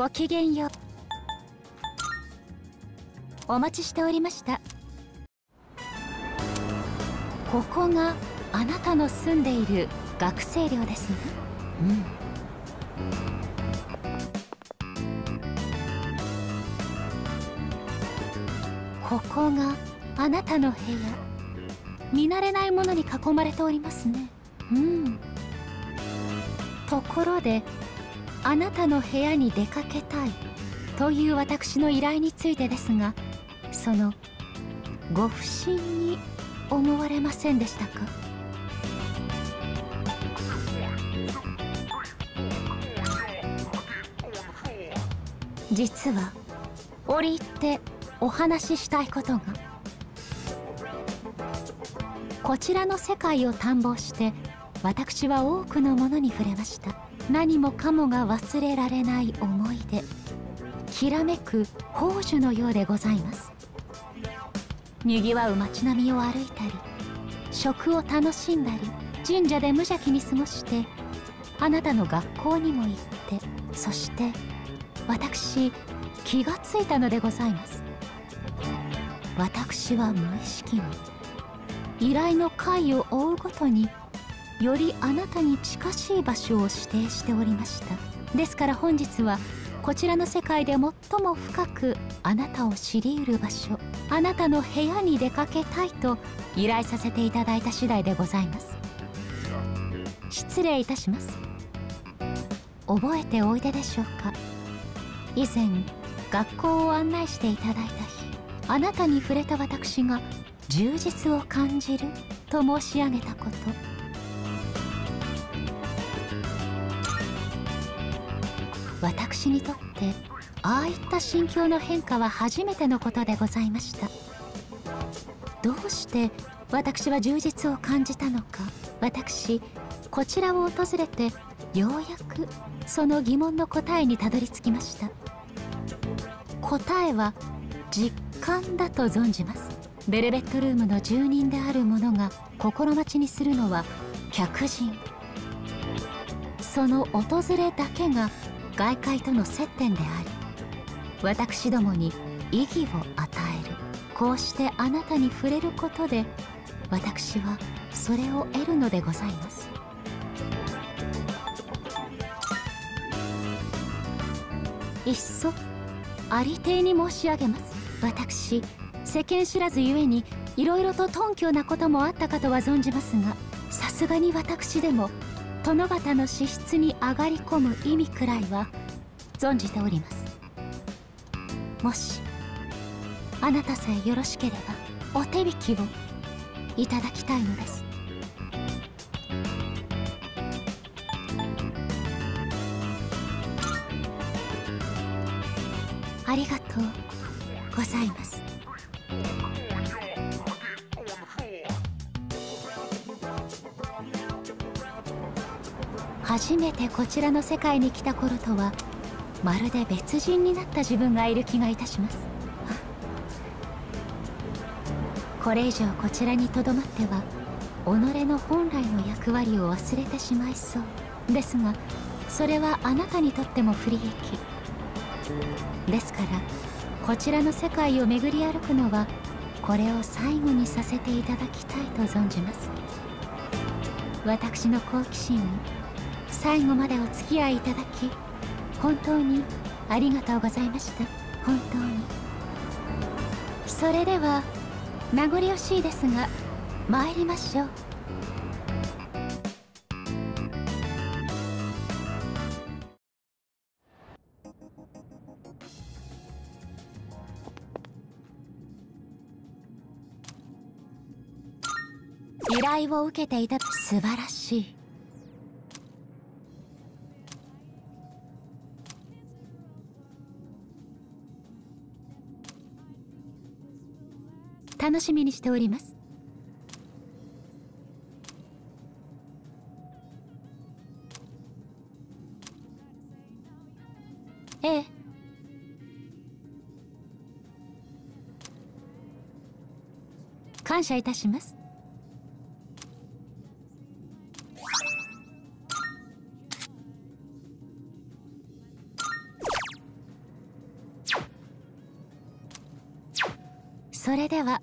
ごきげんよう。お待ちしておりました。ここがあなたの住んでいる学生寮ですね。うん。ここがあなたの部屋。見慣れないものに囲まれておりますね。うん。ところであなたの部屋に出かけたい。という私の依頼についてですがそのご不審に思われませんでしたか？実は折り入ってお話ししたいことがこちらの世界を探訪して私は多くのものに触れました。何もかもが忘れられない思い出。きらめく宝珠のようでございます。にぎわう街並みを歩いたり食を楽しんだり神社で無邪気に過ごしてあなたの学校にも行ってそして私気がついたのでございます。私は無意識に依頼の回を追うごとによりあなたに近しい場所を指定しておりました。ですから本日はこちらの世界で最も深くあなたを知りうる場所。あなたの部屋に出かけたいと依頼させていただいた次第でございます。失礼いたします。覚えておいででしょうか？以前学校を案内していただいた日あなたに触れた私が充実を感じると申し上げたこと。私にとってああいった心境の変化は初めてのことでございました。どうして私は充実を感じたのか。私こちらを訪れてようやくその疑問の答えにたどり着きました。答えは実感だと存じます。ベルベットルームの住人である者が心待ちにするのは客人。その訪れだけが外界との接点であり私どもに意義を与える。こうしてあなたに触れることで私はそれを得るのでございます。いっそありていに申し上げます。私世間知らずゆえにいろいろと頓挙なこともあったかとは存じますがさすがに私でも殿方の資質に上がり込む意味くらいは存じております。もしあなたさえよろしければお手引きをいただきたいのです。ありがとうございます。初めてこちらの世界に来た頃とはまるで別人になった自分がいる気がいたします。これ以上こちらにとどまっては己の本来の役割を忘れてしまいそう。ですがそれはあなたにとっても不利益。ですからこちらの世界を巡り歩くのはこれを最後にさせていただきたいと存じます。私の好奇心最後までお付き合いいただき本当にありがとうございました。本当に。それでは名残惜しいですが参りましょう。依頼を受けていた素晴らしい。楽しみにしております。ええ。感謝いたします。それでは。